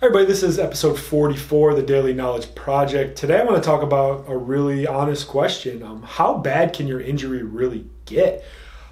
everybody, this is episode 44 of the Daily Knowledge Project. Today I want to talk about a really honest question. Um, how bad can your injury really get?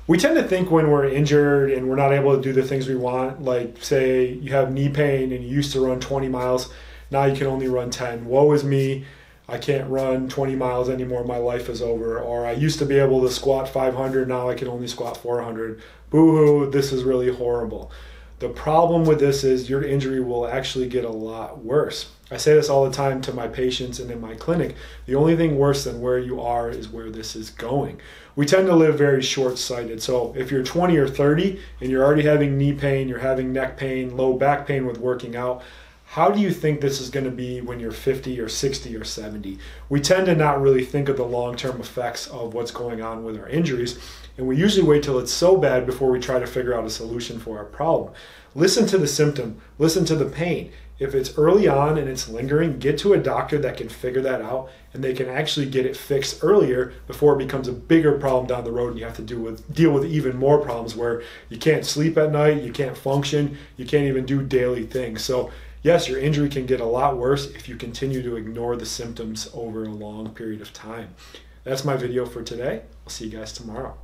We tend to think when we're injured and we're not able to do the things we want, like say you have knee pain and you used to run 20 miles, now you can only run 10. Woe is me. I can't run 20 miles anymore. My life is over. Or I used to be able to squat 500. Now I can only squat 400. Boo hoo, this is really horrible. The problem with this is your injury will actually get a lot worse. I say this all the time to my patients and in my clinic. The only thing worse than where you are is where this is going. We tend to live very short sighted. So if you're 20 or 30 and you're already having knee pain, you're having neck pain, low back pain with working out, how do you think this is going to be when you're 50 or 60 or 70? We tend to not really think of the long term effects of what's going on with our injuries, and we usually wait till it's so bad before we try to figure out a solution for our problem. Listen to the symptom, listen to the pain. If it's early on and it's lingering, get to a doctor that can figure that out and they can actually get it fixed earlier before it becomes a bigger problem down the road and you have to do with deal with even more problems where you can't sleep at night, you can't function, you can't even do daily things. So yes, your injury can get a lot worse if you continue to ignore the symptoms over a long period of time. That's my video for today. I'll see you guys tomorrow.